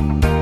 Bye.